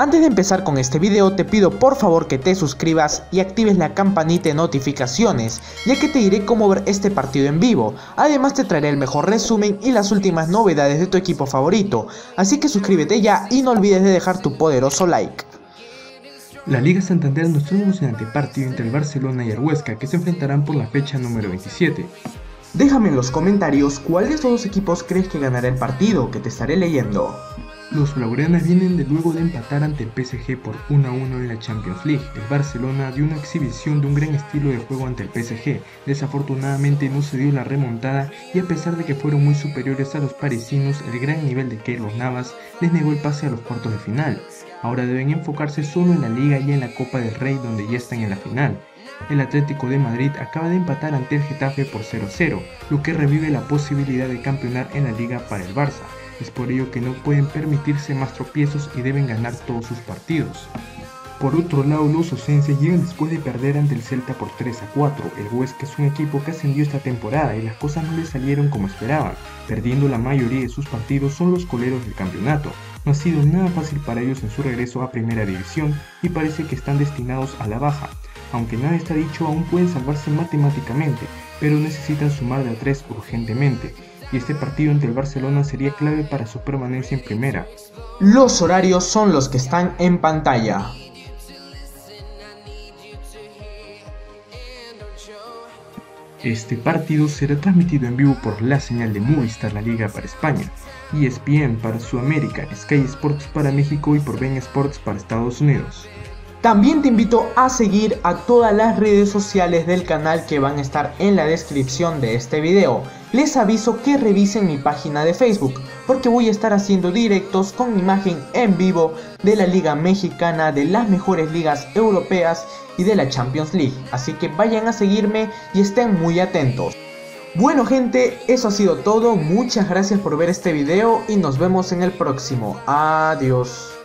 Antes de empezar con este video te pido por favor que te suscribas y actives la campanita de notificaciones ya que te diré cómo ver este partido en vivo, además te traeré el mejor resumen y las últimas novedades de tu equipo favorito, así que suscríbete ya y no olvides de dejar tu poderoso like. La Liga Santander nos trae un emocionante partido entre el Barcelona y el Huesca que se enfrentarán por la fecha número 27. Déjame en los comentarios cuál de estos dos equipos crees que ganará el partido que te estaré leyendo. Los blaugranas vienen de luego de empatar ante el PSG por 1 a 1 en la Champions League. El Barcelona dio una exhibición de un gran estilo de juego ante el PSG. Desafortunadamente no se dio la remontada y a pesar de que fueron muy superiores a los parisinos, el gran nivel de Keylor Navas les negó el pase a los cuartos de final. Ahora deben enfocarse solo en la Liga y en la Copa del Rey donde ya están en la final. El Atlético de Madrid acaba de empatar ante el Getafe por 0-0, lo que revive la posibilidad de campeonar en la Liga para el Barça. Es por ello que no pueden permitirse más tropiezos y deben ganar todos sus partidos. Por otro lado, los ocenses llegan después de perder ante el Celta por 3 a 4. El Huesca es un equipo que ascendió esta temporada y las cosas no le salieron como esperaban. Perdiendo la mayoría de sus partidos son los coleros del campeonato. No ha sido nada fácil para ellos en su regreso a primera división y parece que están destinados a la baja. Aunque nada está dicho, aún pueden salvarse matemáticamente, pero necesitan sumar de a 3 urgentemente y este partido entre el Barcelona sería clave para su permanencia en primera. Los horarios son los que están en pantalla. Este partido será transmitido en vivo por la señal de Movistar La Liga para España, ESPN para Sudamérica, Sky Sports para México y por Ben Sports para Estados Unidos. También te invito a seguir a todas las redes sociales del canal que van a estar en la descripción de este video. Les aviso que revisen mi página de Facebook porque voy a estar haciendo directos con imagen en vivo de la liga mexicana, de las mejores ligas europeas y de la Champions League. Así que vayan a seguirme y estén muy atentos. Bueno gente, eso ha sido todo, muchas gracias por ver este video y nos vemos en el próximo. Adiós.